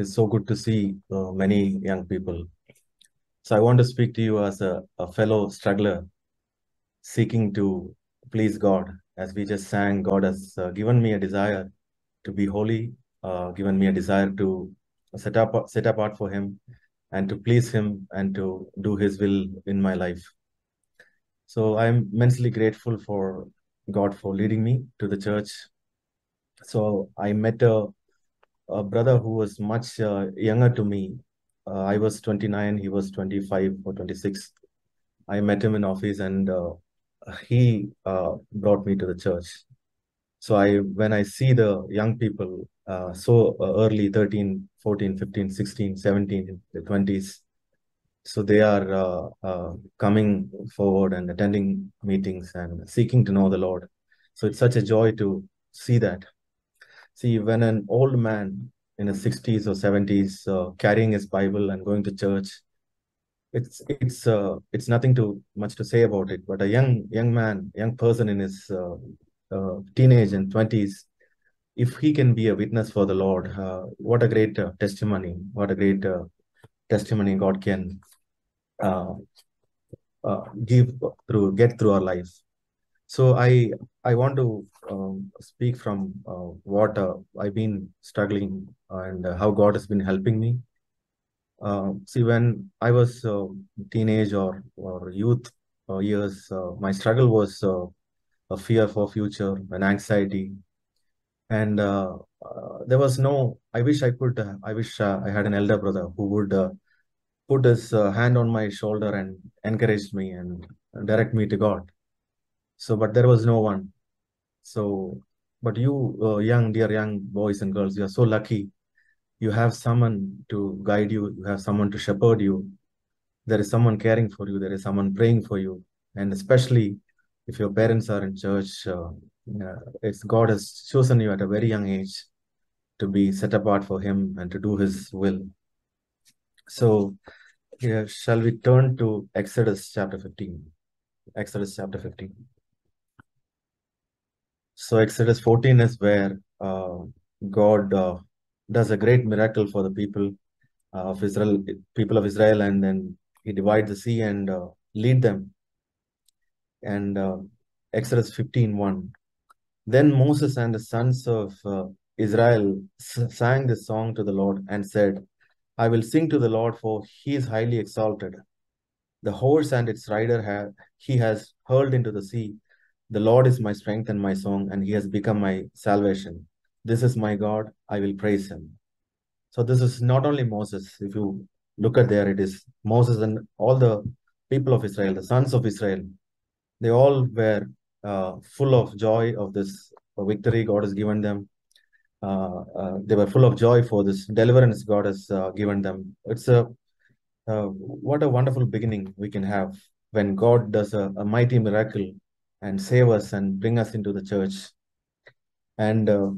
It is so good to see uh, many young people. So I want to speak to you as a, a fellow struggler seeking to please God. As we just sang, God has uh, given me a desire to be holy, uh, given me a desire to set up set apart for Him, and to please Him and to do His will in my life. So I'm immensely grateful for God for leading me to the church. So I met a, a brother who was much uh, younger to me. Uh, I was 29, he was 25 or 26. I met him in office and uh, he brought me to the church. So I, when I see the young people uh, so early, 13, 14, 15, 16, 17, the 20s, so they are uh, uh, coming forward and attending meetings and seeking to know the Lord. So it's such a joy to see that. See, when an old man in his 60s or 70s uh, carrying his Bible and going to church, it's it's uh, it's nothing too much to say about it. But a young young man, young person in his uh, uh, teenage and 20s, if he can be a witness for the Lord, uh, what a great uh, testimony! What a great testimony God can give through get through our lives. So I I want to um, speak from uh, what uh, I've been struggling and uh, how God has been helping me. Uh, see, when I was uh, teenage or or youth uh, years, my struggle was a fear for future, an anxiety, and there was no. I wish I could. I wish I had an elder brother who would put his hand on my shoulder and encourage me and direct me to God. So, but there was no one. So, but you, uh, young, dear young boys and girls, you are so lucky. You have someone to guide you. You have someone to shepherd you. There is someone caring for you. There is someone praying for you. And especially if your parents are in church, uh, uh, it's God has chosen you at a very young age to be set apart for Him and to do His will. So, yeah, shall we turn to Exodus chapter 15? Exodus chapter 15. So Exodus 14 is where uh, God uh, does a great miracle for the people uh, of Israel, people of Israel, and then He divides the sea and uh, lead them. And uh, Exodus 15 1. Then Moses and the sons of Israel sang this song to the Lord and said, I will sing to the Lord, for he is highly exalted. The horse and its rider ha- he has hurled into the sea. The Lord is my strength and my song, and he has become my salvation. This is my God, I will praise him. So, this is not only Moses. If you look at there, it is Moses and all the people of Israel, the sons of Israel. They all were uh, full of joy of this victory God has given them. Uh, uh, they were full of joy for this deliverance God has uh, given them. It's a uh, what a wonderful beginning we can have when God does a, a mighty miracle and save us and bring us into the church. And uh,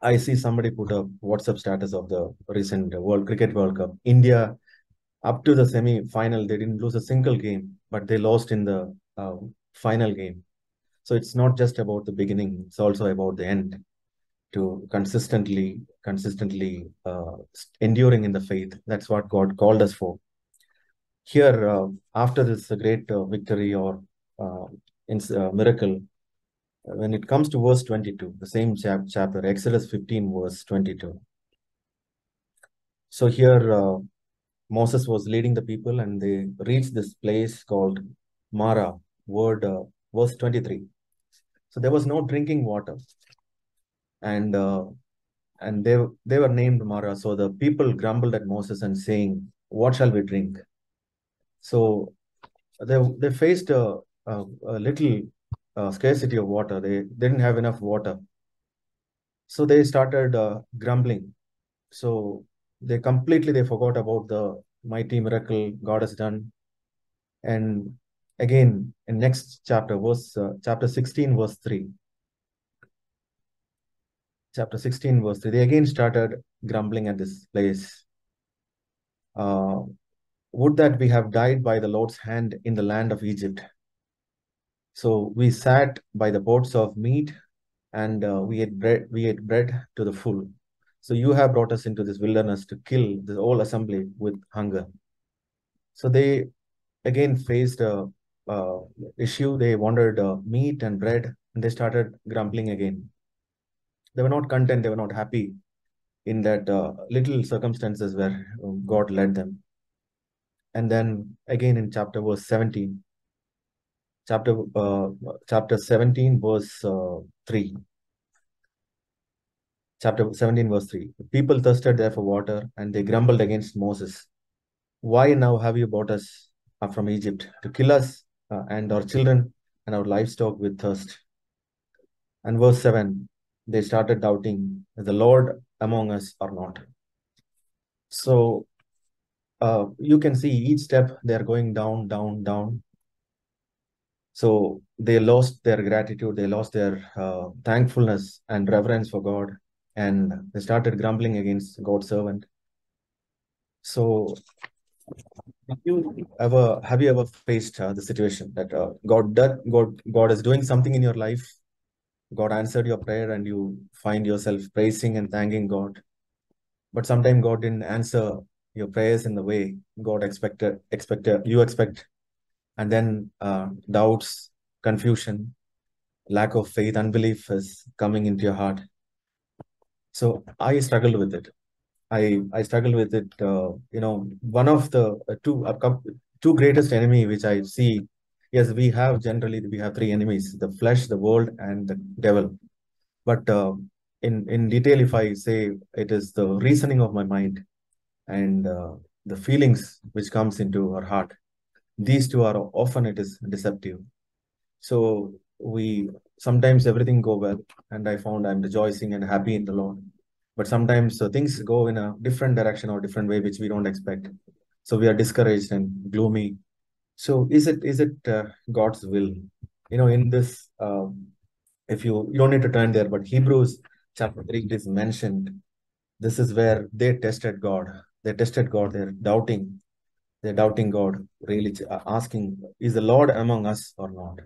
I see somebody put a WhatsApp status of the recent World Cricket World Cup. India, up to the semi-final, they didn't lose a single game, but they lost in the uh, final game. So it's not just about the beginning; it's also about the end. To consistently, consistently uh, enduring in the faith. That's what God called us for. Here, uh, after this great uh, victory or uh, in, uh, miracle, when it comes to verse 22, the same chap- chapter, Exodus 15, verse 22. So here, uh, Moses was leading the people and they reached this place called Mara, word, uh, verse 23. So there was no drinking water. And uh, and they they were named Mara. So the people grumbled at Moses and saying, "What shall we drink?" So they they faced a, a, little uh, scarcity of water. They, they didn't have enough water. So they started uh, grumbling. So they completely they forgot about the mighty miracle God has done. And again, in next chapter, verse uh, chapter 16, verse 3. Chapter 16, verse 3. They again started grumbling at this place. Uh, would that we have died by the Lord's hand in the land of Egypt. So we sat by the boats of meat and uh, we ate bread we ate bread to the full So you have brought us into this wilderness to kill the whole assembly with hunger. So they again faced a, a issue. They wanted uh, meat and bread, and they started grumbling again. They were not content. They were not happy in that uh, little circumstances where um, God led them. And then again in chapter verse 17, chapter uh, chapter 17 verse uh, 3 chapter 17 verse 3 people thirsted there for water and they grumbled against moses. Why now have you brought us up from egypt to kill us uh, and our children and our livestock with thirst? And verse 7 they started doubting the lord among us or not. So uh, you can see each step they are going down down down so they lost their gratitude, they lost their uh, thankfulness and reverence for God, and they started grumbling against God's servant. So, have you ever have you ever faced uh, the situation that uh, God that God God is doing something in your life? God answered your prayer, and you find yourself praising and thanking God. But sometimes God didn't answer your prayers in the way God expected expected you expect and then uh, doubts, confusion, lack of faith, unbelief is coming into your heart. So I struggled with it. I I struggled with it. Uh, you know, one of the uh, two uh, two greatest enemy which I see. Yes, we have generally we have three enemies: the flesh, the world, and the devil. But uh, in in detail, if I say it is the reasoning of my mind and uh, the feelings which comes into our heart these two are often it is deceptive. So we sometimes everything go well and i found i'm rejoicing and happy in the lord. But sometimes uh, things go in a different direction or different way which we don't expect. So we are discouraged and gloomy. So is it is it uh, god's will? You know in this um, if you you don't need to turn there but hebrews chapter 3 is mentioned. This is where they tested god. They tested god they're doubting they're doubting God, really uh, asking, is the Lord among us or not?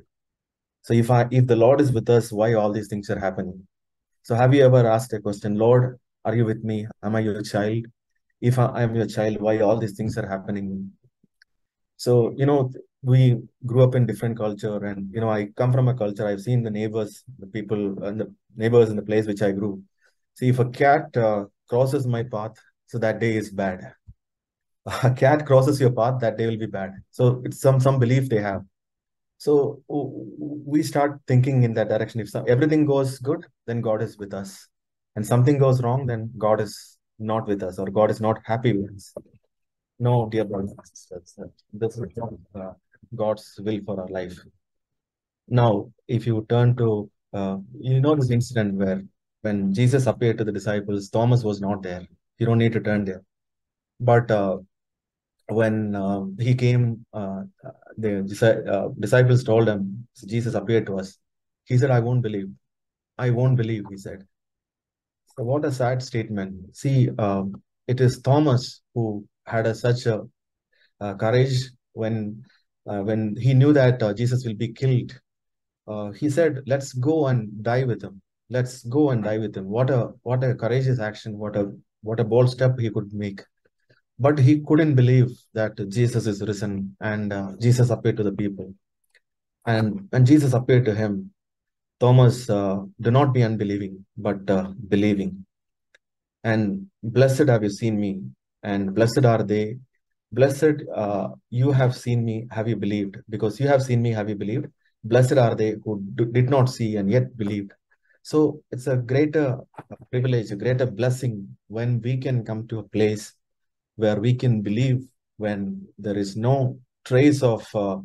So if I if the Lord is with us, why all these things are happening? So have you ever asked a question, Lord, are you with me? Am I your child? If I am your child, why all these things are happening? So, you know, we grew up in different culture and, you know, I come from a culture, I've seen the neighbors, the people and the neighbors in the place which I grew. See, if a cat uh, crosses my path, so that day is bad cat crosses your path, that day will be bad. So it's some some belief they have. So we start thinking in that direction. If some, everything goes good, then God is with us, and something goes wrong, then God is not with us, or God is not happy with us. No, dear brothers and sisters, this is not uh, God's will for our life. Now, if you turn to, uh, you know, this incident where when Jesus appeared to the disciples, Thomas was not there. You don't need to turn there. But uh, when uh, he came, uh, the uh, disciples told him, Jesus appeared to us. He said, I won't believe. I won't believe, he said. So what a sad statement. See, um, it is Thomas who had a, such a uh, courage when uh, when he knew that Jesus will be killed. he said, let's go and die with him. Let's go and die with him. What a what a courageous action. What a what a bold step he could make but he couldn't believe that Jesus is risen and uh, Jesus appeared to the people. And when Jesus appeared to him, Thomas, uh, do not be unbelieving, but uh, believing. And blessed have you seen me, and blessed are they. Blessed uh, you have seen me, have you believed? Because you have seen me, have you believed? Blessed are they who did not see and yet believed. So it's a greater privilege, a greater blessing when we can come to a place where we can believe when there is no trace of uh,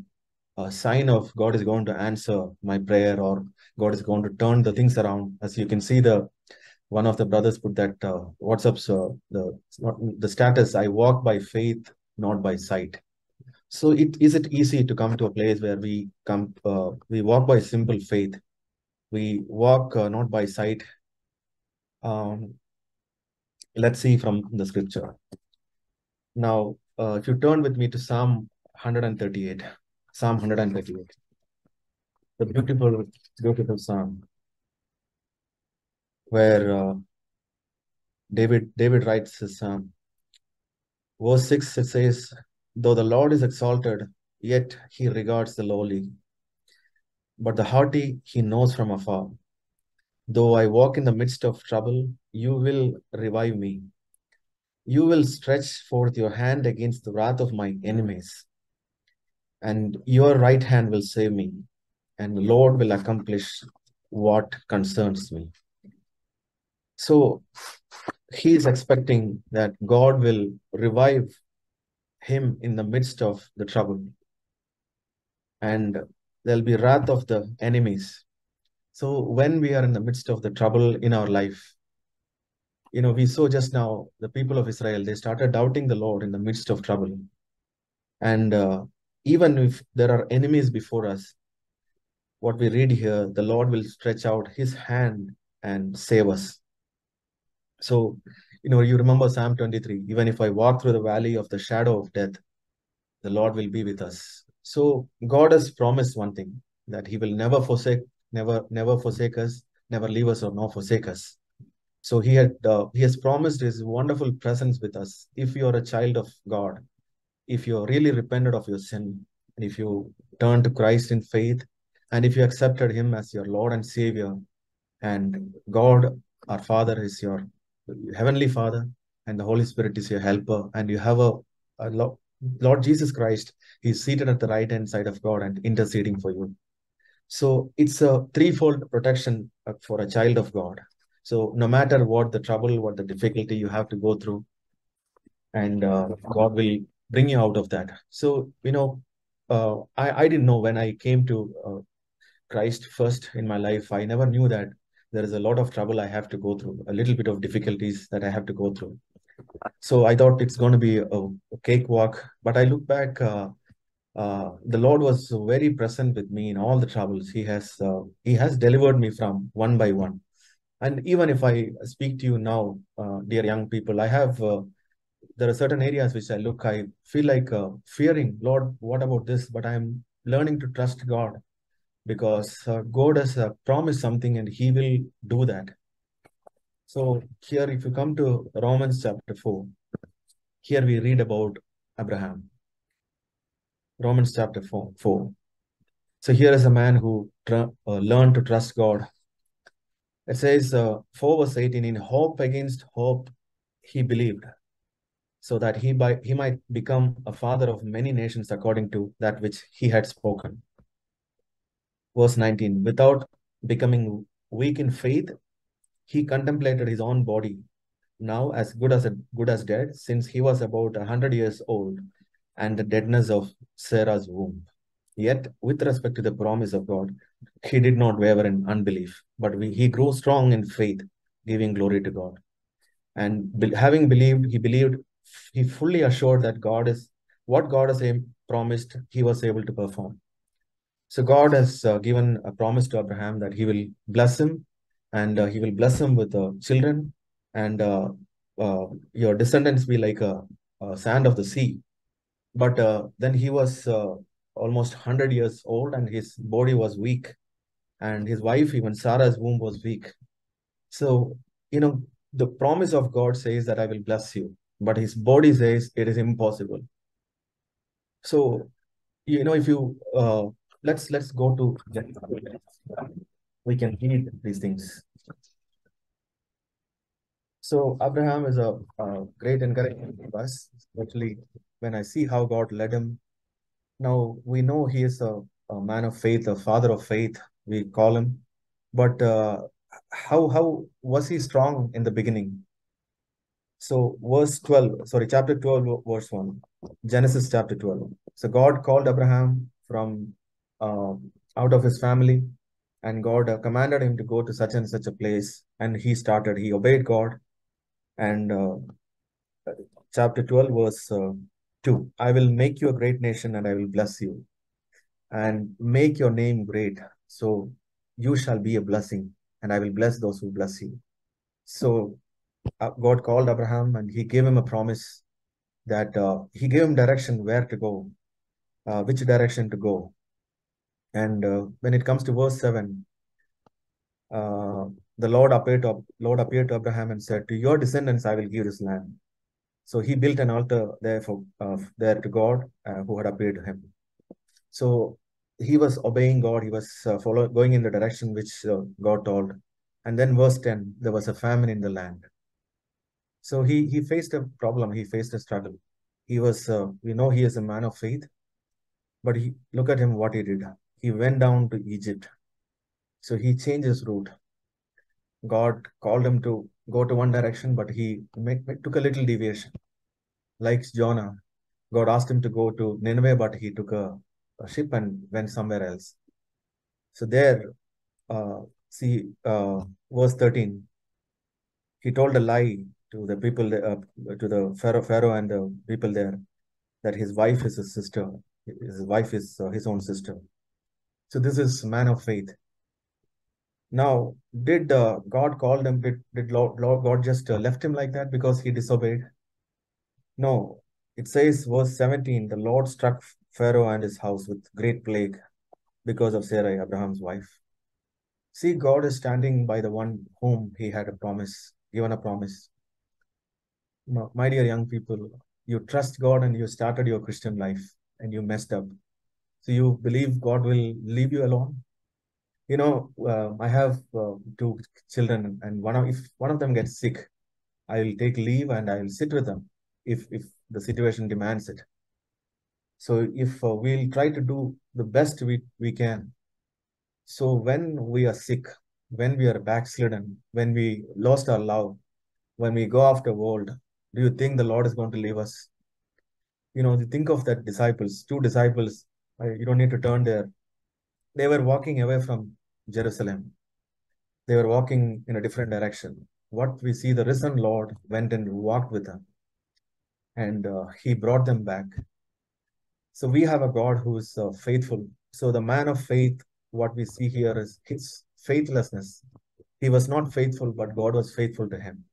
a sign of God is going to answer my prayer or God is going to turn the things around. As you can see, the one of the brothers put that uh, WhatsApp uh, the the status. I walk by faith, not by sight. So, it is it easy to come to a place where we come uh, we walk by simple faith. We walk uh, not by sight. Um, let's see from the scripture. Now, uh, if you turn with me to Psalm 138, Psalm 138, the beautiful, beautiful Psalm, where uh, David David writes his psalm. Verse 6 it says, Though the Lord is exalted, yet he regards the lowly. But the haughty he knows from afar. Though I walk in the midst of trouble, you will revive me. You will stretch forth your hand against the wrath of my enemies, and your right hand will save me, and the Lord will accomplish what concerns me. So he is expecting that God will revive him in the midst of the trouble, and there'll be wrath of the enemies. So when we are in the midst of the trouble in our life, you know, we saw just now the people of Israel, they started doubting the Lord in the midst of trouble. And uh, even if there are enemies before us, what we read here, the Lord will stretch out his hand and save us. So, you know, you remember Psalm 23 even if I walk through the valley of the shadow of death, the Lord will be with us. So, God has promised one thing that he will never forsake, never, never forsake us, never leave us or nor forsake us. So he had uh, he has promised his wonderful presence with us. If you are a child of God, if you are really repented of your sin, and if you turn to Christ in faith, and if you accepted him as your Lord and Savior, and God our Father is your heavenly Father, and the Holy Spirit is your helper, and you have a, a Lord, Lord Jesus Christ, He's seated at the right hand side of God and interceding for you. So it's a threefold protection uh, for a child of God. So no matter what the trouble, what the difficulty you have to go through, and uh, God will bring you out of that. So you know, uh, I I didn't know when I came to uh, Christ first in my life. I never knew that there is a lot of trouble I have to go through, a little bit of difficulties that I have to go through. So I thought it's going to be a, a cakewalk, but I look back. Uh, uh, the Lord was very present with me in all the troubles. He has uh, He has delivered me from one by one. And even if I speak to you now, uh, dear young people, I have uh, there are certain areas which I look, I feel like uh, fearing, Lord, what about this? But I'm learning to trust God because uh, God has uh, promised something and He will do that. So here, if you come to Romans chapter 4, here we read about Abraham. Romans chapter 4. 4. So here is a man who uh, learned to trust God. It says, uh, 4 verse 18, in hope against hope, he believed, so that he, by, he might become a father of many nations according to that which he had spoken. Verse 19, without becoming weak in faith, he contemplated his own body, now as good as a, good as dead, since he was about a hundred years old, and the deadness of Sarah's womb. Yet, with respect to the promise of God, he did not waver in unbelief, but we, he grew strong in faith, giving glory to God. And be, having believed, he believed, he fully assured that God is what God has promised, he was able to perform. So God has uh, given a promise to Abraham that he will bless him and uh, he will bless him with uh, children and uh, uh, your descendants be like a, a, sand of the sea. But uh, then he was almost 100 years old and his body was weak and his wife even sarah's womb was weak. So you know the promise of god says that i will bless you but his body says it is impossible. So you know if you uh, let's let's go to we can read these things. So abraham is a, a great encouragement to us especially when i see how god led him now we know he is a, a man of faith, a father of faith, we call him. But uh, how how was he strong in the beginning? So verse 12, sorry, chapter 12, verse 1, Genesis chapter 12. So God called Abraham from uh, out of his family and God uh, commanded him to go to such and such a place and he started, he obeyed God. And uh, chapter 12, verse uh, 2 I will make you a great nation and I will bless you and make your name great. So you shall be a blessing and I will bless those who bless you. So uh, God called Abraham and he gave him a promise that uh, he gave him direction where to go, uh, which direction to go. And uh, when it comes to verse 7, uh, the Lord appeared to Lord appeared to Abraham and said, "To your descendants I will give this land." So he built an altar there for uh, there to God uh, who had appeared to him. So he was obeying God. He was uh, following going in the direction which uh, God told. And then verse ten, there was a famine in the land. So he he faced a problem. He faced a struggle. He was uh, we know he is a man of faith, but he look at him what he did. He went down to Egypt. So he changed his route. God called him to go to one direction, but he made, took a little deviation. Like Jonah, God asked him to go to Nineveh, but he took a, a ship and went somewhere else. So there, uh, see, uh, verse 13, he told a lie to the people, uh, to the Pharaoh, Pharaoh and the people there, that his wife is his sister. His wife is uh, his own sister. So this is man of faith. Now, did uh, God call them? Did, did Lord, Lord God just uh, left him like that because he disobeyed? No. It says, verse 17, the Lord struck Pharaoh and his house with great plague because of Sarai, Abraham's wife. See, God is standing by the one whom he had a promise, given a promise. My dear young people, you trust God and you started your Christian life and you messed up. So you believe God will leave you alone? You know, uh, I have uh, two children, and one of if one of them gets sick, I will take leave and I will sit with them if if the situation demands it. So if uh, we'll try to do the best we we can. So when we are sick, when we are backslidden, when we lost our love, when we go after world, do you think the Lord is going to leave us? You know, you think of that disciples, two disciples. You don't need to turn there. They were walking away from Jerusalem. They were walking in a different direction. What we see, the risen Lord went and walked with them, and uh, he brought them back. So we have a God who is uh, faithful. So the man of faith, what we see here is his faithlessness. He was not faithful, but God was faithful to him.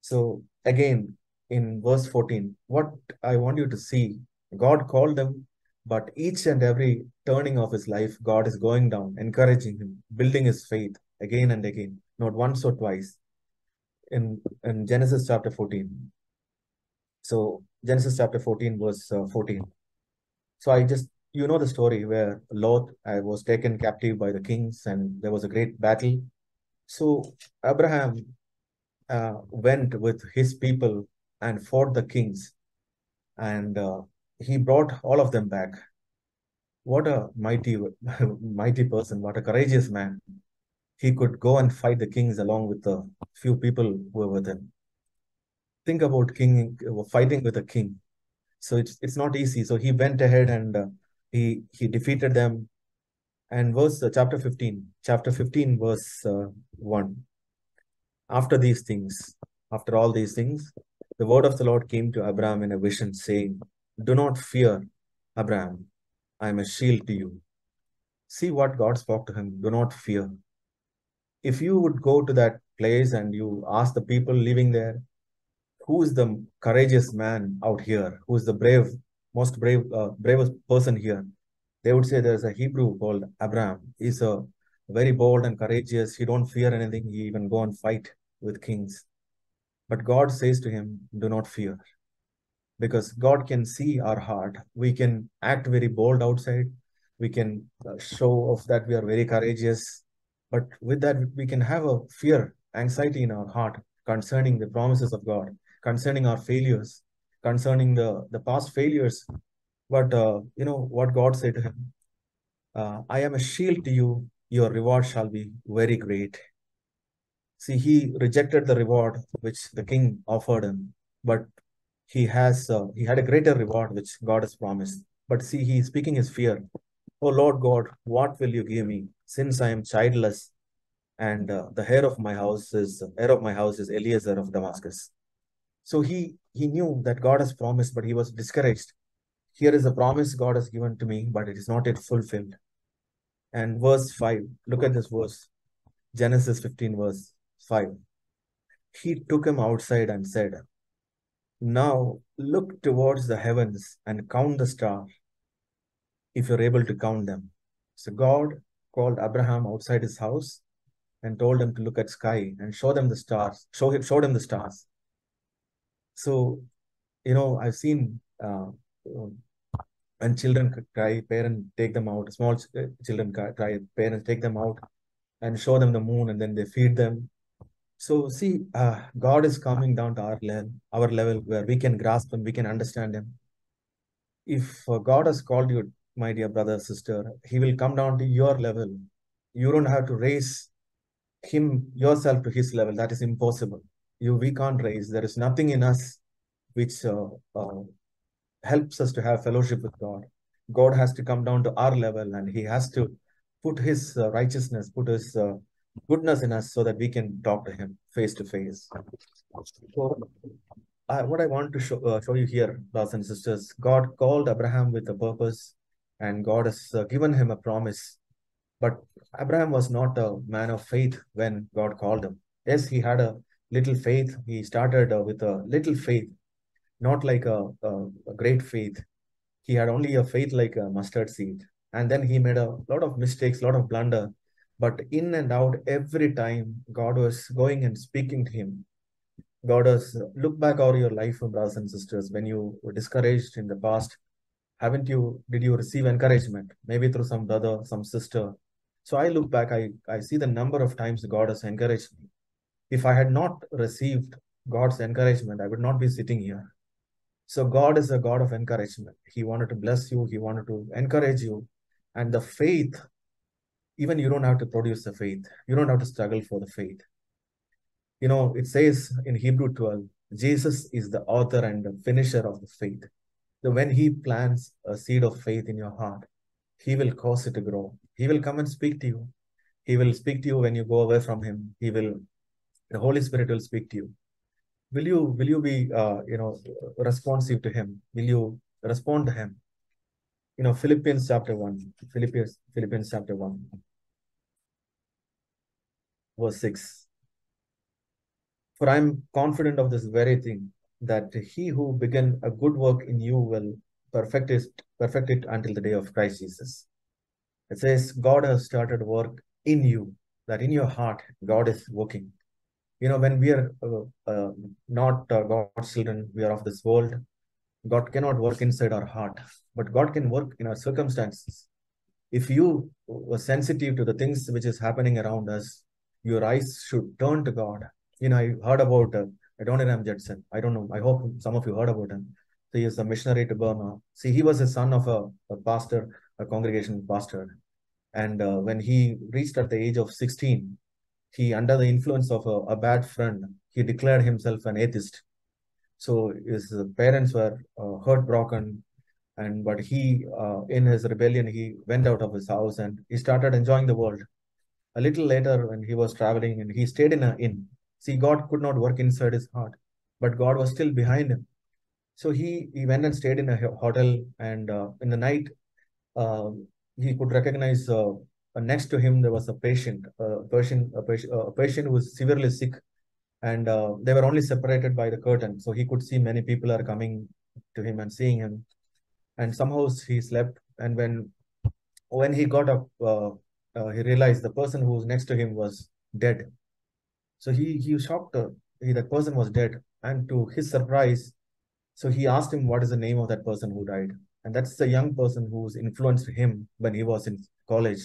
So again, in verse 14, what I want you to see, God called them but each and every turning of his life, God is going down, encouraging him, building his faith again and again, not once or twice. In, in Genesis chapter 14. So, Genesis chapter 14, verse uh, 14. So, I just, you know, the story where Lot I was taken captive by the kings and there was a great battle. So, Abraham uh, went with his people and fought the kings. And uh, he brought all of them back. What a mighty, mighty person, what a courageous man. He could go and fight the kings along with the few people who were with him. Think about king fighting with a king. So it's it's not easy. So he went ahead and uh, he he defeated them. And verse uh, chapter 15, chapter 15, verse uh, 1. After these things, after all these things, the word of the Lord came to Abraham in a vision, saying, do not fear, Abraham. I am a shield to you. See what God spoke to him. Do not fear. If you would go to that place and you ask the people living there, who is the courageous man out here? Who is the brave, most brave, uh, bravest person here? They would say there's a Hebrew called Abraham. He's a very bold and courageous. He don't fear anything. He even go and fight with kings. But God says to him, do not fear because God can see our heart. We can act very bold outside. We can uh, show off that we are very courageous. But with that, we can have a fear, anxiety in our heart concerning the promises of God, concerning our failures, concerning the, the past failures. But, uh, you know, what God said to him, uh, I am a shield to you. Your reward shall be very great. See, he rejected the reward which the king offered him, but he has uh, he had a greater reward which God has promised. But see, he is speaking his fear. Oh Lord God, what will you give me since I am childless, and uh, the heir of my house is heir of my house is Eliezer of Damascus. So he he knew that God has promised, but he was discouraged. Here is a promise God has given to me, but it is not yet fulfilled. And verse 5, look at this verse. Genesis 15, verse 5. He took him outside and said, now look towards the heavens and count the stars, if you're able to count them. So God called Abraham outside his house and told him to look at sky and show them the stars, show him, showed him the stars. So, you know, I've seen uh, when children cry, parents take them out, small uh, children cry, parents take them out and show them the moon and then they feed them. So see, uh, God is coming down to our level, our level where we can grasp Him, we can understand Him. If uh, God has called you, my dear brother, sister, He will come down to your level. You don't have to raise Him yourself to His level. That is impossible. You, we can't raise. There is nothing in us which uh, uh, helps us to have fellowship with God. God has to come down to our level and He has to put His uh, righteousness, put His uh, goodness in us so that we can talk to him face to face. So, uh, what I want to show, uh, show you here, brothers and sisters, God called Abraham with a purpose and God has uh, given him a promise. But Abraham was not a man of faith when God called him. Yes, he had a little faith. He started uh, with a little faith, not like a, a, a great faith. He had only a faith like a mustard seed. And then he made a lot of mistakes, a lot of blunder but in and out, every time, God was going and speaking to him. God was, look back over your life, brothers and sisters, when you were discouraged in the past. Haven't you, did you receive encouragement? Maybe through some brother, some sister. So I look back, I, I see the number of times God has encouraged me. If I had not received God's encouragement, I would not be sitting here. So God is a God of encouragement. He wanted to bless you. He wanted to encourage you. And the faith even you don't have to produce the faith. You don't have to struggle for the faith. You know, it says in Hebrew 12, Jesus is the author and the finisher of the faith. So when he plants a seed of faith in your heart, he will cause it to grow. He will come and speak to you. He will speak to you when you go away from him. He will, the Holy Spirit will speak to you. Will you, will you be, uh, you know, responsive to him? Will you respond to him? you know, Philippians chapter 1, Philippians, Philippians chapter 1, verse 6. For I am confident of this very thing, that he who began a good work in you will perfect it, perfect it until the day of Christ Jesus. It says, God has started work in you, that in your heart, God is working. You know, when we are uh, uh, not uh, God's children, we are of this world, God cannot work inside our heart, but God can work in our circumstances. If you were sensitive to the things which is happening around us, your eyes should turn to God. You know, I heard about uh, Adoniram Judson. I don't know. I hope some of you heard about him. So he is a missionary to Burma. See, he was a son of a, a pastor, a congregation pastor. And uh, when he reached at the age of 16, he, under the influence of a, a bad friend, he declared himself an atheist so his parents were uh, heartbroken, and but he, uh, in his rebellion, he went out of his house and he started enjoying the world. A little later, when he was traveling, and he stayed in an inn. See, God could not work inside his heart, but God was still behind him. So he he went and stayed in a hotel, and uh, in the night, uh, he could recognize uh, next to him there was a patient, a patient, a patient, a patient who was severely sick and uh, they were only separated by the curtain so he could see many people are coming to him and seeing him and somehow he slept and when when he got up uh, he realized the person who was next to him was dead so he he shocked uh, that person was dead and to his surprise so he asked him what is the name of that person who died and that's the young person who's influenced him when he was in college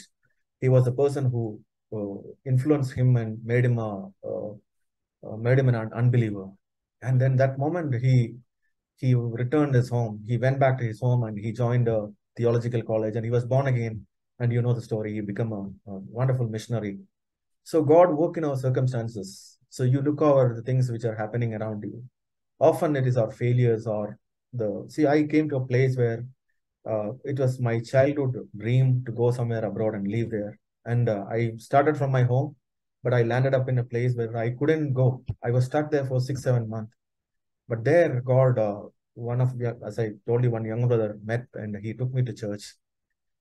he was the person who uh, influenced him and made him a, made him an unbeliever. And then that moment he he returned his home. He went back to his home and he joined a theological college and he was born again. And you know the story. He became a, a wonderful missionary. So God work in our circumstances. So you look over the things which are happening around you. Often it is our failures or the see. I came to a place where uh, it was my childhood dream to go somewhere abroad and live there. And uh, I started from my home but I landed up in a place where I couldn't go. I was stuck there for six, seven months. But there, God, uh, one of the, as I told you, one young brother met and he took me to church.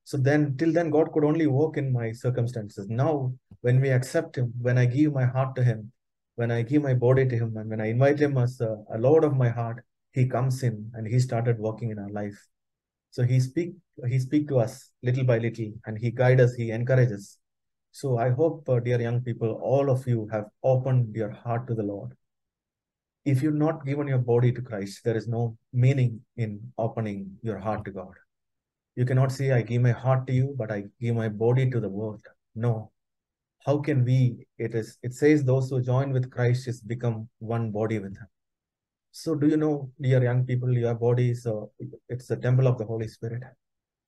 So then, till then, God could only work in my circumstances. Now, when we accept Him, when I give my heart to Him, when I give my body to Him, and when I invite Him as a, a Lord of my heart, He comes in and He started working in our life. So He speak, He speak to us little by little, and He guide us, He encourages. So I hope, uh, dear young people, all of you have opened your heart to the Lord. If you've not given your body to Christ, there is no meaning in opening your heart to God. You cannot say, I give my heart to you, but I give my body to the world. No. How can we? It is. It says those who join with Christ is become one body with Him. So, do you know, dear young people, your body is a, it's a temple of the Holy Spirit.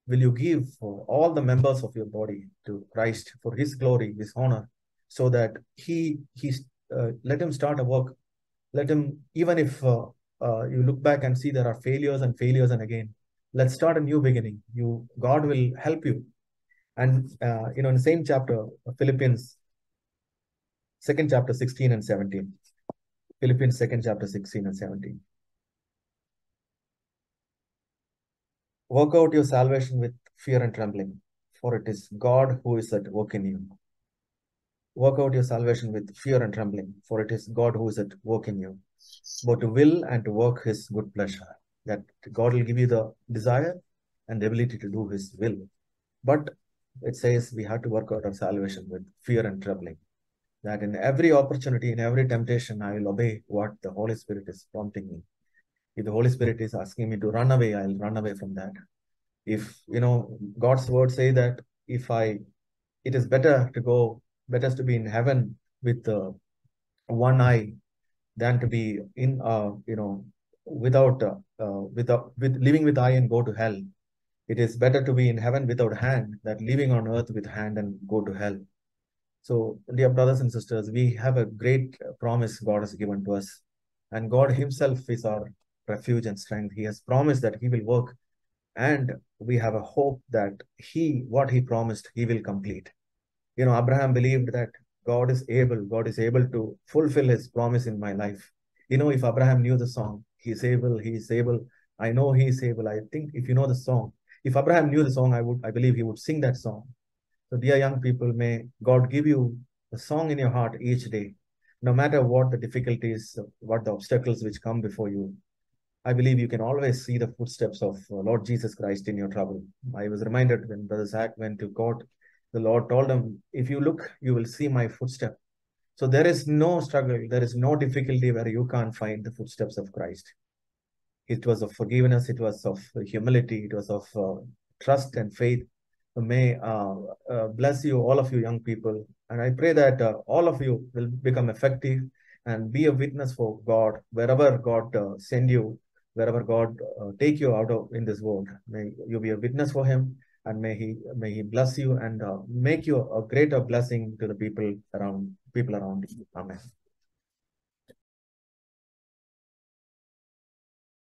Will you give all the members of your body to Christ for His glory, His honor, so that He He uh, let Him start a work. Let Him even if uh, uh, you look back and see there are failures and failures and again, let's start a new beginning. You God will help you. And uh, you know, in the same chapter, Philippians, second chapter, 16 and 17. Philippians second chapter 16 and 17. Work out your salvation with fear and trembling, for it is God who is at work in you. Work out your salvation with fear and trembling, for it is God who is at work in you, both to will and to work his good pleasure. That God will give you the desire and the ability to do his will. But it says we have to work out our salvation with fear and trembling that in every opportunity, in every temptation, I will obey what the Holy Spirit is prompting me. If the Holy Spirit is asking me to run away, I'll run away from that. If, you know, God's word say that if I, it is better to go, better to be in heaven with uh, one eye than to be in, uh, you know, without, uh, uh, without, with living with eye and go to hell. It is better to be in heaven without hand than living on earth with hand and go to hell. So, dear brothers and sisters, we have a great promise God has given to us. And God Himself is our refuge and strength. He has promised that He will work. And we have a hope that He, what He promised, He will complete. You know, Abraham believed that God is able, God is able to fulfill His promise in my life. You know, if Abraham knew the song, He is able, He is able. I know He is able. I think if you know the song, if Abraham knew the song, I would, I believe he would sing that song. So, dear young people, may God give you a song in your heart each day, no matter what the difficulties, what the obstacles which come before you. I believe you can always see the footsteps of uh, Lord Jesus Christ in your trouble. I was reminded when Brother Zac went to court, the Lord told him, If you look, you will see my footstep. So there is no struggle, there is no difficulty where you can't find the footsteps of Christ. It was of forgiveness, it was of humility, it was of uh, trust and faith may uh, uh, bless you, all of you young people. And I pray that uh, all of you will become effective and be a witness for God wherever God uh, send you, wherever God uh, take you out of in this world. May you be a witness for Him, and may He may He bless you and uh, make you a greater blessing to the people around people around you. Amen.